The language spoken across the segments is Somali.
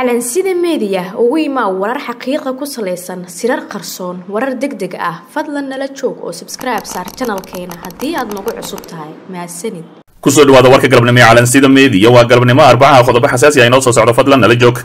calansida meediya ugu imaa warar xaqiiqa ku salaysan sirar qarsoon warar deg deg ah. Fadlan nala joog oo sabskribe saar janalkeena haddii aad nagu cusub tahay. Mahadsanid ku soo dhawaada warka galabnimo ee calansida meediya waa galabnimo arbacaha qodobo xasaasi ah inoo soo socdo. Fadlan nala joog.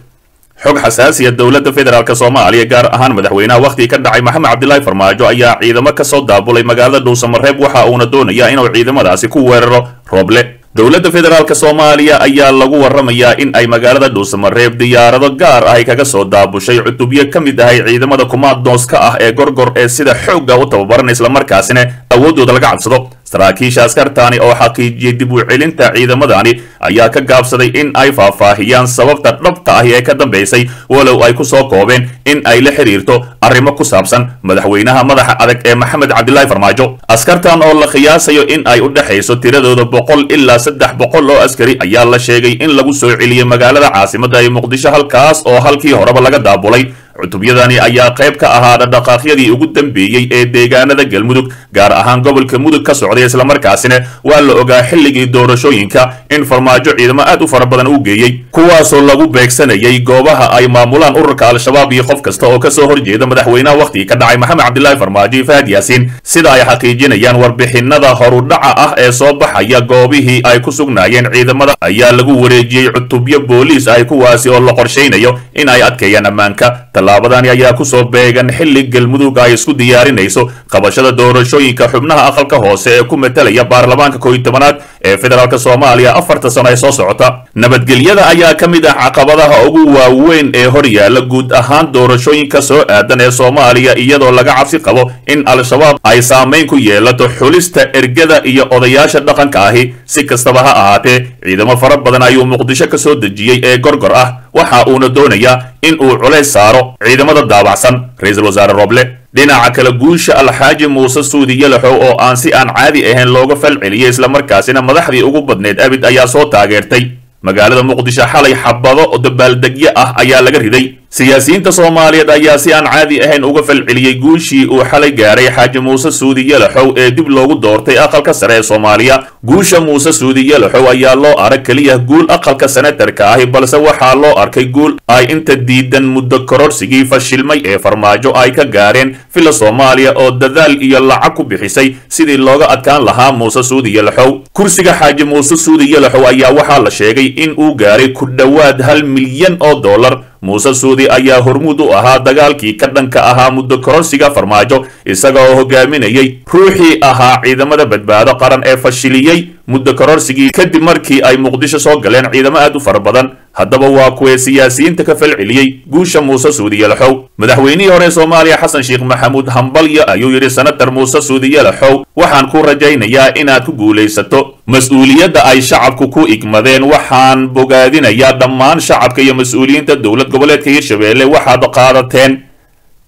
Xog xasaasiya dowladda federaalk soomaaliya gaar ahaan madaxweynaha wakhtigii ka dhacay maxamed cabdilaahi farmaajo ayaa ciidamo ka soo daabulay magaalada dhuusamareeb waxa uuna doonayaa inuu ciidamadaasi ku weeraro rooble dowladda federaalk soomaaliya ayaa lagu waramayaa in ay magaalada dhuusamareeb diyaarado gaar ah kaga soo daabushay cutubyo ka mid ahay ciidamada kumaadooska ah ee gorgor ee sida xoogga u tababaran islamarkaasina awooddooda laga cabsado saraakiisha askartaani oo xaqiijiyey dib u celinta ciidamadani ayaa ka gaabsaday in ay faahfaahiyaan sababta dhabta ahi ee ka dambaysay walow ay ku soo koobeen in ay la xiriirto arrimo ku saabsan madaxweynaha madaxa adag ee maxamed cabdilaahi farmaajo. Askartan oo la qiyaasayo in ay u dhexayso tiradooda boqol ilaa saddex boqol oo askari ayaa la sheegay in lagu soo celiyey magaalada caasimadda ee muqdisho halkaas oo halkii horeba laga daabulay cutubyadani ayaa qayb ka ahaa dhaqaaqyadii ugu dambeeyey ee deegaanada galmudug gaar ahaan gobolka mudug ka socday islamarkaasina waa la ogaa xilligii doorashooyinka in farmaajo ciidamo aad u fara badan uu geeyey. Kuwaasoo lagu beegsanayay goobaha ay maamulaan ururka al-shabaab iyo qof kasta oo ka soo horjeeda madaxweynaha wakhtigii ka dhacay maxamed cabdilaahi farmaajo iyo fahad yaasiin sida ay xaqiijinayaan warbixinada horudhaca ah ee soo baxaya goobihii ay ku sugnaayeen ciidamada. Ayaa lagu wareejiyey cutubyo booliis ah kuwaasi oo la qorshaynayo in ay adkeeyaan ammaanka tallaabadani ayaa ku soo beegan xilli galmudug ay isku diyaarinayso. Qabashada doorashooyinka xubnaha aqalka hoose ee ku matalaya baarlamaanka kooiyi tobanaad ee federaalk soomaaliya afarta sano ee soo socota. Nabadgelyada ayaa ka mid ah caqabadaha ugu waaweyn ee hor yaalla guud ahaan doorashooyinka soo aadan ee soomaaliya iyadoo laga cabsi qabo in al-shabaab ay saamayn ku yeelato xulista ergada iyo odayaasha dhaqanka ahi. Si kastaba ha ahaatee ciidamo fara badan ayuu muqdisho ka soo dejiyey ee gorgor ah waxa uuna doonayaa in uu culays saaro ciidamada daabacsan. Ra'iisul wasaare roble dhinaca kale guusha alxaaji muuse suudi yalaxow oo aan si aan caadi ahayn looga fal celiyey islamarkaasina madaxdii ugu badneyd abid ayaa soo taageertay. Magaalada muqdisho xalay xabado dabaaldegyo ah ayaa laga riday siyaasiyiinta soomaaliyeed ayaa si aan caadi ahayn uga falceliyey guushii uu xalay gaaray xaaji muuse suudi yalaxow ee dib loogu doortay aqalka sare ee soomaaliya. Guusha muuse suudi yalaxow ayaa loo arag keliya guul aqalka senatarka ahi balse waxaa loo arkay guul ay inta diidan muddo kororsigii fashilmay ee farmaajo ay ka gaareen fila soomaaliya oo dadaal iyo lacag ku bixisay sidii looga adkaan lahaa muuse suudi yalaxow. Kursiga xaaji muuse suudi yalaxow ayaa waxaa la sheegay in uu gaaray ku dhowaad hal milyan oo dollar muuse suudi ayaa hormuud u ahaa dagaalkii ka dhanka ahaa muddo kororsiga farmaajo isaga oo hogaaminayay ruuxii ahaa ciidamada badbaado qaran ee fashiliyey muddo kororsigii kadib markii ay muqdisho soo galeen ciidamo aad u fara badan. Haddaba waa kuwee siyaasiyiinta ka falceliyey guusha muuse suudi yalaxow. Madaxweynihii hore soomaaliya xasan sheekh maxamuud hambalyo ayuu yidhi senatar muuse suudi yalaxow waxaan ku rajaynayaa inaad ku guulaysato. Mas'uuliyadda ay shacabku ku igmadeen waxaan bogaadinayaa dhammaan shacabka iyo mas'uuliyiinta dowlad goboleedka hirshabeelle waxaad qaadateen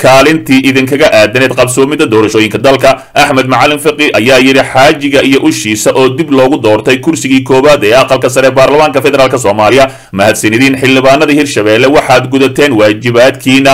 kaalintii idinkaga aadaneed qabsoomidda doorashooyinka dalka axmed macalin fiqi ayaa yidhi xaajiga iyo ushiisa oo dib loogu doortay kursigii koowaad ee aqalka sare baarlamaanka federaalk soomaaliya mahadsanidin xildhibaanada hirshabeelle waxaad gudateen waajibaadkiina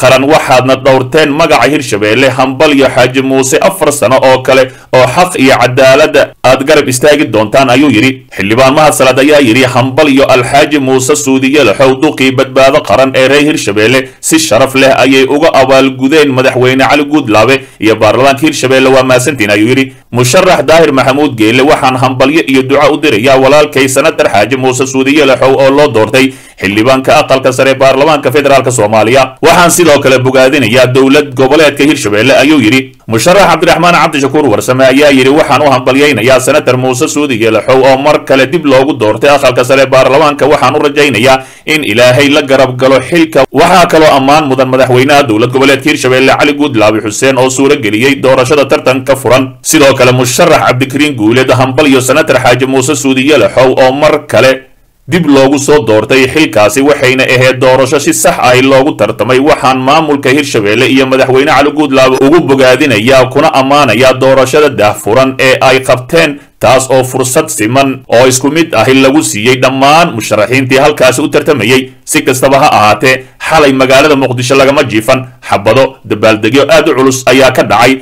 qaran waxaadna dhowrteen magaca hirshabeelle hambalyo xaaji muuse afar sano oo kale oo xaq iyo cadaaladda aad garab istaagi doontaan ayuu yidhi. Xildhibaan mahad salaad ayaa yidhi hambalyo alxaaji muuse suudiyalaxow duqii badbaado qaran ee reer hirshabeelle. Si sharaf leh ayay uga abaalgudeen madaxweyne cali guudlaabe iyo baarlamaanka hirshabeelle waa maasantiin ayuu yidhi musharax daahir maxamuud geelle waxaan hambalyo iyo duco u dirayaa walaalkay senatar xaaji muuse suudiyalaxow oo loo doortay xildhibaanka aqalka sare baarlamaanka federaalk soomaaliya. Waxaan sidoo kale bogaadinayaa dowlad goboleedka hirshabeelle ayuu yidhi. Musharax cabdiraxmaan cabdishakuur warsame ayaa yidhi waxaan u hambalyaynayaa senatar muuse suudi yalaxow oo mar kale dib loogu doortay aqalka sare baarlamaanka waxaan u rajaynayaa in ilaahay la garab galo xilka. Waxaa kaloo ammaan mudan madaxweynaha dowlad goboleedka hirshabeelle cali guudlaabi xuseen oo suuro geliyey doorashada tartanka furan. Sidoo kale musharax cabdikariin guuleed hambalyo senatar xaaji muuse suudi yalaxow oo mar kale dib loogu soo doortay xilkaasi waxayna ahayd doorasho si sax ahi loogu tartamay waxaan maamulka hirshabeelle iyo madaxweyne cali guudlaaba ugu bogaadinayaa kuna ammaanayaa doorashada daahfuran ee ay qabteen taas oo fursad siman oo isku mid ahi lagu siiyey dhammaan musharaxiintii halkaasi u tartamayey si kastaba ha ahaatee xalay magaalada muqdisho lagama jiifan xabado dabaaldegyo aad u culus ayaa ka dhacay.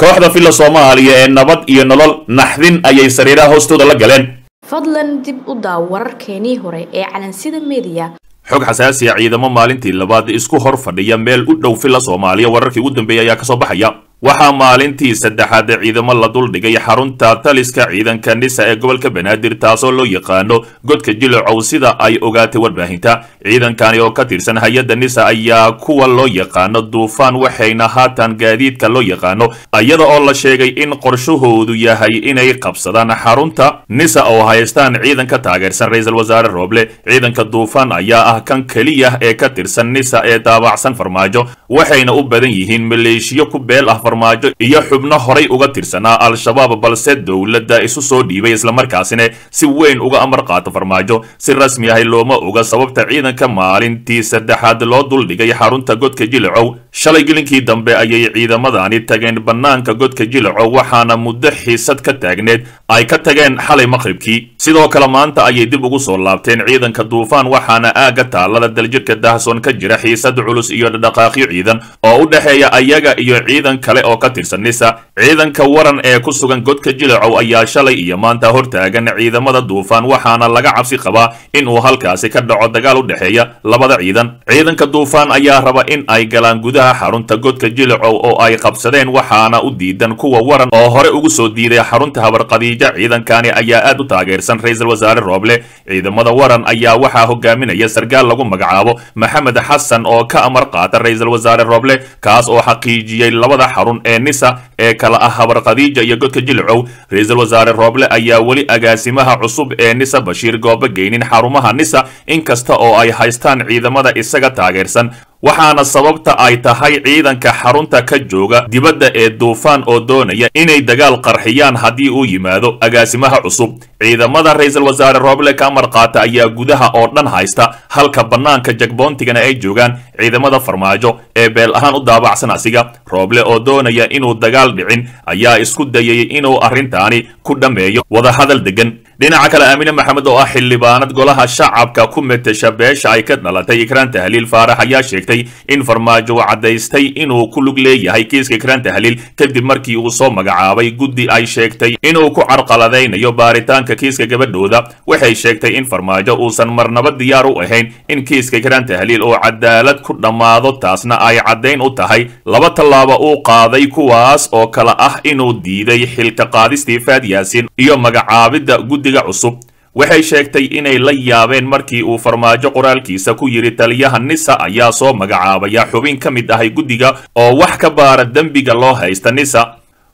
Kooxda filla soomaaliya ee nabad iyo nolol naxdin ayay sariiraha hoostooda la galeen fadlan dib u daaw wararkeenii hore ee calansida meediya xog xasaasiya ciidamo maalintii labaad isku hor fadhiya meel u dhow filla soomaaliya. Wararkii ugu dambeeyay ayaa ka soo baxaya waxaa maalintii saddexaad ciidamo la duldhigay xarunta taliska ciidanka nisa ee gobolka banaadir taasoo loo yaqaano godka jilocow sida ay ogaatay warbaahinta. Ciidankani oo ka tirsan hay'adda nisa ayaa kuwa loo yaqaano duufaan waxayna haatan gaadiidka loo yaqaano iyada oo la sheegay in qorshahoodu yahay inay qabsadaan xarunta nisa oo haystaan ciidan ka taageersan ra'iisul wasaare rooble ciidanka duufaan ayaa ah kan keliya ee ka tirsan nisa ee daabacsan farmaajo waxayna u badan yihiin maleeshiyo ku beel ah farmaajo iyo xubno horay uga tirsanaa al-shabaab balse dowladda isu soo dhiibay islamarkaasina si weyn uga amar qaato farmaajo. Si rasmi ahi looma oga sababta ciidanka maalintii saddexaad loo duldhigay xarunta godka jilacow shalay gelinkii dambe ayay ciidamadani tageen bannaanka godka jilacow waxaana muddo xiisad ka taagneed ay ka tageen xalay maqhribkii. Sidoo kale maanta ayay dib ugu soo laabteen ciidanka duufaan waxaana aagga taalada daljirka dahsoon ka jira xiisad culus iyo dhaqaaqyo ciidan. Oo u dhexeeya ayaga iyo ciidan kale oo ka tirsan nisa ciidanka waran ee ku sugan godka jilacow ayaa shalay iyo maanta hortaagan ciidamada duufaan waxaana laga cabsi qabaa in uu halkaasi ka dhaco dagaal u dhexeeya labada ciidan. Ciidanka duufaan ayaa raba in ay galaan gudaha xarunta godka jilacow oo ay qabsadeen waxaana u diidan kuwa waran oo hore ugu soo diiday xarunta habarqadiija. Ciidankani ayaa aad u taageersan ra'iisul wasaare rooble ciidamada waran ayaa waxaa hogaaminaya sargaal lagu magacaabo maxamed xasan oo ka amar qaata ra'iisul wasaare rooble kaas oo xaqiijiyey labada xarun ee nisa ee kala ah habarqadiija iyo godka jilacow ra'iisul wasaare rooble ayaa weli agaasimaha cusub ee nisa bashiir gooba geynin xarumaha nisa inkasta oo ay haystaan ciidamada isaga taageersan. Waxaana sababta ay tahay ciidanka xarunta ka jooga dibadda ee duufaan oo doonaya inay dagaal qarxiyaan haddii uu yimaado agaasimaha cusub ciidamada ra'iisul wasaare rooble ka amar qaata ayaa gudaha oo dhan haysta. Halka bannaanka jagboontigana ay joogaan ciidamada farmaajo ee beel ahaan u daabacsan asiga. Rooble oo doonaya inuu dagaal dhicin ayaa isku dayay inuu arrintaani ku dhammeeyo wadahadal degan dhinaca kale aamine maxamed oo ah xildhibaanad golaha shacabka ku metesha beesha ay ka dhalatay ikraan tahliil faarax ayaa sheegtay in farmaajo uu caddaystay inuu ku lug leeyahay kiiska ikraan tahliil kadib markii uu soo magacaabay guddi ay sheegtay inuu ku carqaladaynayo baaritaanka kiiska gabadhooda. Waxay sheegtay in farmaajo uusan marnaba diyaar u ahayn in kiiska ikraan tahliil oo cadaalad ku dhammaado taasna ay caddayn u tahay. Laba tallaabo uu qaaday kuwaas oo kale ah inuu diiday xilka qaadistii faad yaasiin iyo magacaabidda guddiga cusub. Waxay sheegtay inay la yaabeen markii uu farmaajo qoraalkiisa ku yidhi taliyaha nisa ayaa soo magacaabaya. Xubin ka mid ahay guddiga oo wax ka baara dembiga loo haysta nisa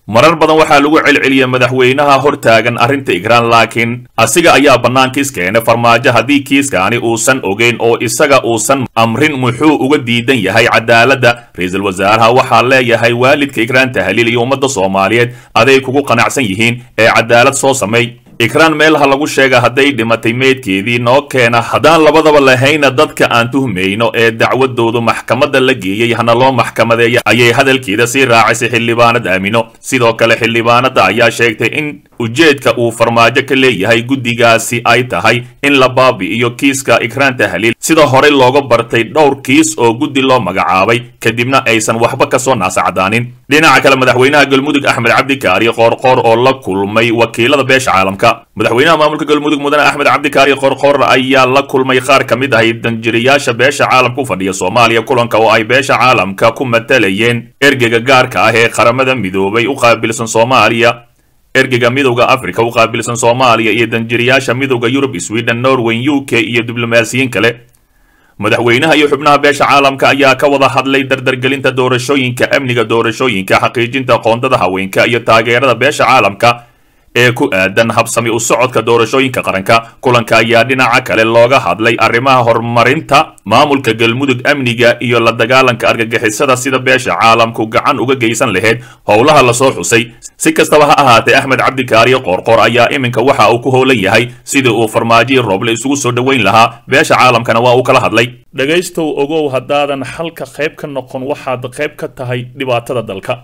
marar badan waxaa lagu celceliyay madaxweynaha hortaagan arrinta ikraan laakiin asiga ayaa bannaankiis keenay farmaajo haddii kiiskaani uusan ogeyn oo isaga uusan amrin muxuu uga diidan yahay cadaaladda ra'iisul wasaaraha waxaa leeyahay waalidka ikraan tahliil iyo ummadda soomaaliyeed aday kugu qanacsan yihiin ee cadaalad soo sameey ikraan meel ha lagu sheega hadday dhimatay meydkeedii noo keena haddaan labadaba lahayna dadka aan tuhmayno ee dacwadoodu maxkamadda la geeyey hana loo maxkamadeeya ayay hadalkeeda sii raacisay xildhibaanad aamino. Sidoo kale xildhibaanada ayaa sheegtay in ujeedka uu farmaajo ka leeyahay guddigaasi ay tahay in la baabi'iyo kiiska ikraan tahliil sida horey looga bartay dhowr kiis oo guddi loo magacaabay kadibna aysan waxba ka soo naasacadaanin. Dhinaca kale madaxweynaha galmudug axmed cabdikaari qoorqoor oo la kulmay wakiilada beesha caalamka madaxweynaha maamulka galmudug mudane axmed cabdikaari qoorqoor ayaa la kulmay qaar ka mid ahay danjiriyaasha beesha caalamka u fadhiya soomaaliya kulanka oo ay beesha caalamka ku matalayeen. Ergeyga gaarka ah ee qaramada midoobay u qaabilsan soomaaliya ergeyga midowda africa u qaabilsan soomaaliya iyo danjiriyaasha midowda yurub sweden norway u k iyo diblomaasiyiin kale. Madaxweynaha iyo xubnaha beesha caalamka ayaa ka wada hadlay dardargelinta doorashooyinka amniga doorashooyinka xaqiijinta qoondada haweenka iyo taageerada beesha caalamka ee ku aadan habsami u socodka doorashooyinka qaranka. Kulanka ayaa dhinaca kale looga hadlay arrimaha horumarinta maamulka galmudug amniga iyo la dagaalanka argagixisada sida beesha caalamku gacan uga geysan lahayd howlaha la soo xusay si kastaba ha ahaatee axmed cabdikaariyo qoorqoor ayaa iminka waxa uu ku howlan yahay sidii uu farmaajoyi rooble isugu soo dhoweyn lahaa. Beesha caalamkana waa uu kala hadlay dhegaystow ogow haddaadan xalka qayb ka noqon waxaad qayb ka tahay dhibaatada dalka